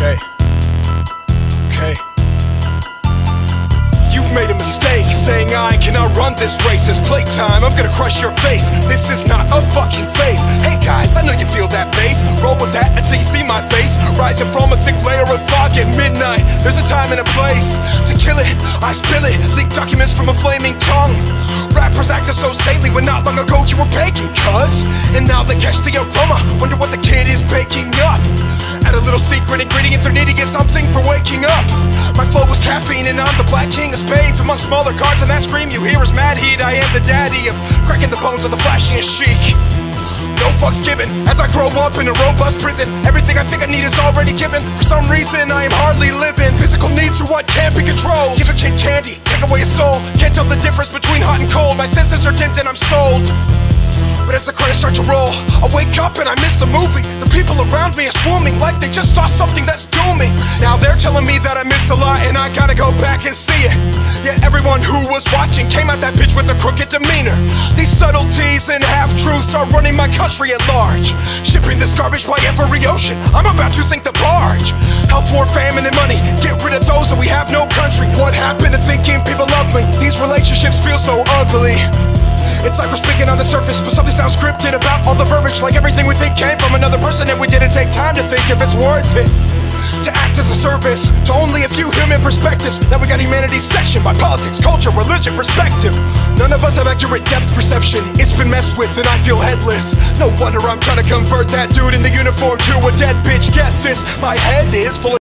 Okay. Okay. You've made a mistake saying I cannot run this race. It's playtime, I'm gonna crush your face. This is not a fucking face. Hey guys, I know you feel that bass. Roll with that until you see my face. Rising from a thick layer of fog at midnight. There's a time and a place to kill it. I spill it, leak documents from a flaming tongue. Rappers acting so saintly when not long ago you were baking, cuz. And now they catch the aroma. Wonder what the kid is baking a little secret ingredient they're needing is something for waking up. My flow was caffeine and I'm the black king of spades. Among smaller cards and that scream you hear is mad heat. I am the daddy of cracking the bones of the flashiest chic. No fucks given as I grow up in a robust prison. Everything I think I need is already given. For some reason, I am hardly living. Physical needs are what can't be controlled. Give a kid candy, take away his soul. Can't tell the difference between hot and cold. My senses are dimmed and I'm sold. As the credits start to roll, I wake up and I miss the movie. The people around me are swarming like they just saw something that's dooming. Now they're telling me that I miss a lot and I gotta go back and see it. Yet everyone who was watching came out that bitch with a crooked demeanor. These subtleties and half truths are running my country at large. Shipping this garbage by every ocean. I'm about to sink the barge. Health war, famine, and money. Get rid of those and we have no country. What happened to thinking people love me? These relationships feel so ugly. It's like we're speaking on the surface, but something sounds scripted about all the verbiage. Like everything we think came from another person, and we didn't take time to think if it's worth it. To act as a service to only a few human perspectives. Now we got humanity section by politics, culture, religion, perspective. None of us have accurate depth perception. It's been messed with, and I feel headless. No wonder I'm trying to convert that dude in the uniform to a dead bitch. Get this, my head is full of.